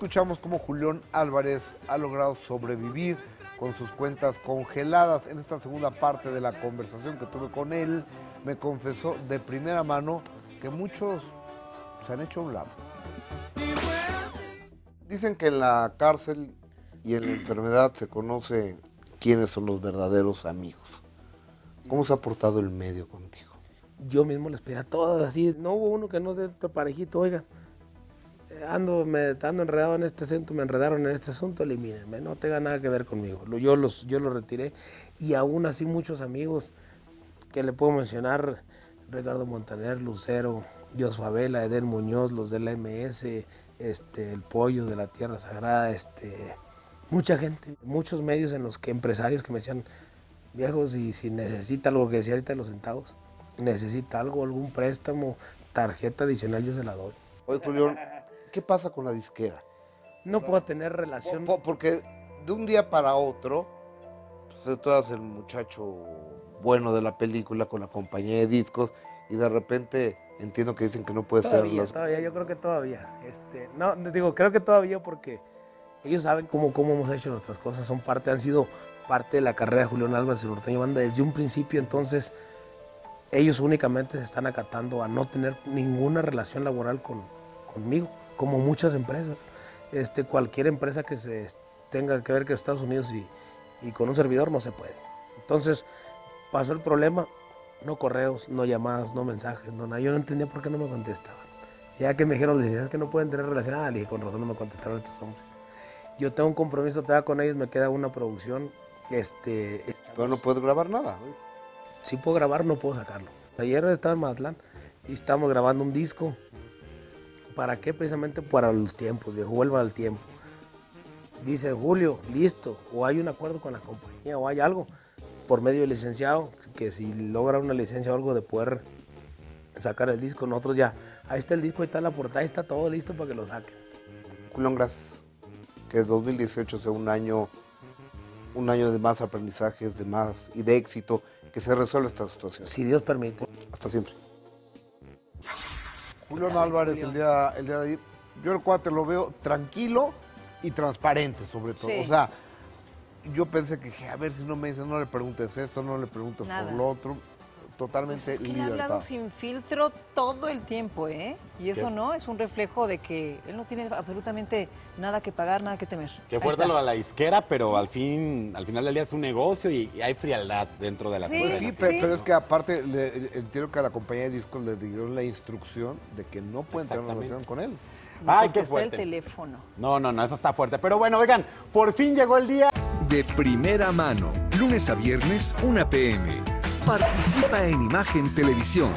Escuchamos cómo Julián Álvarez ha logrado sobrevivir con sus cuentas congeladas. En esta segunda parte de la conversación que tuve con él, me confesó de primera mano que muchos se han hecho a un lado. Dicen que en la cárcel y en la enfermedad se conoce quiénes son los verdaderos amigos. ¿Cómo se ha portado el medio contigo? Yo mismo les pedía a todas así. No hubo uno que no de otro parejito, oigan. Ando, me, ando enredado en este asunto, me enredaron en este asunto, elimínenme, no tenga nada que ver conmigo. Yo los, yo los retiré y aún así muchos amigos que le puedo mencionar, Ricardo Montaner, Lucero, Dios Favela, Eden Muñoz, los de la MS, este, el pollo de la Tierra Sagrada, este, mucha gente, muchos medios en los que empresarios que me decían, viejos, y si necesita algo que decía ahorita los centavos, necesita algo, algún préstamo, tarjeta adicional, yo se la doy. Oye, Julián, ¿qué pasa con la disquera? No puedo tener relación. Porque de un día para otro, pues, tú eras el muchacho bueno de la película con la compañía de discos y de repente entiendo que dicen que no puedes todavía, tener Todavía, yo creo que todavía. Este, no, digo, creo que todavía porque ellos saben cómo, cómo hemos hecho nuestras cosas, son parte, han sido parte de la carrera de Julián Álvarez y Norteño Banda desde un principio, entonces ellos únicamente se están acatando a no tener ninguna relación laboral con, conmigo, como muchas empresas. Este, cualquier empresa que se tenga que ver con Estados Unidos y, y con un servidor no se puede. Entonces pasó el problema, no correos, no llamadas, no mensajes, no nada. Yo no entendía por qué no me contestaban. Ya que me dijeron, les es que no pueden tener relación, ah, le dije, con razón no me contestaron estos hombres. Yo tengo un compromiso todavía con ellos, me queda una producción. Este, Pero no puedo grabar nada. Si puedo grabar, no puedo sacarlo. Ayer estaba en Mazatlán y estamos grabando un disco. ¿Para qué? Precisamente para los tiempos, viejo, vuelva al tiempo. Dice Julio, listo, o hay un acuerdo con la compañía, o hay algo por medio del licenciado, que si logra una licencia o algo de poder sacar el disco, nosotros ya, ahí está el disco, ahí está la portada, ahí está todo listo para que lo saquen. Julián, gracias. Que 2018 sea un año, un año de más aprendizajes, de más y de éxito, que se resuelva esta situación. Si Dios permite. Hasta siempre. Julián Álvarez, el día, el día de ayer, yo el cuate lo veo tranquilo y transparente sobre todo. O sea, yo pensé que, a ver si no me dicen, no le preguntes esto, no le preguntes por lo otro. Totalmente pues es que ha hablado sin filtro todo el tiempo, ¿eh? Y eso no es un reflejo de que él no tiene absolutamente nada que pagar, nada que temer. Qué fuerte lo de la disquera, pero al fin, al final del día es un negocio y, hay frialdad dentro de las sí, sí, pero, es que aparte entiendo que a la compañía de discos le dieron la instrucción de que no pueden tener una relación con él. Ay, qué fuerte. el teléfono. No, no, no, eso está fuerte. Pero bueno, oigan, por fin llegó el día. De primera mano, lunes a viernes, 1 p.m. Participa en Imagen Televisión.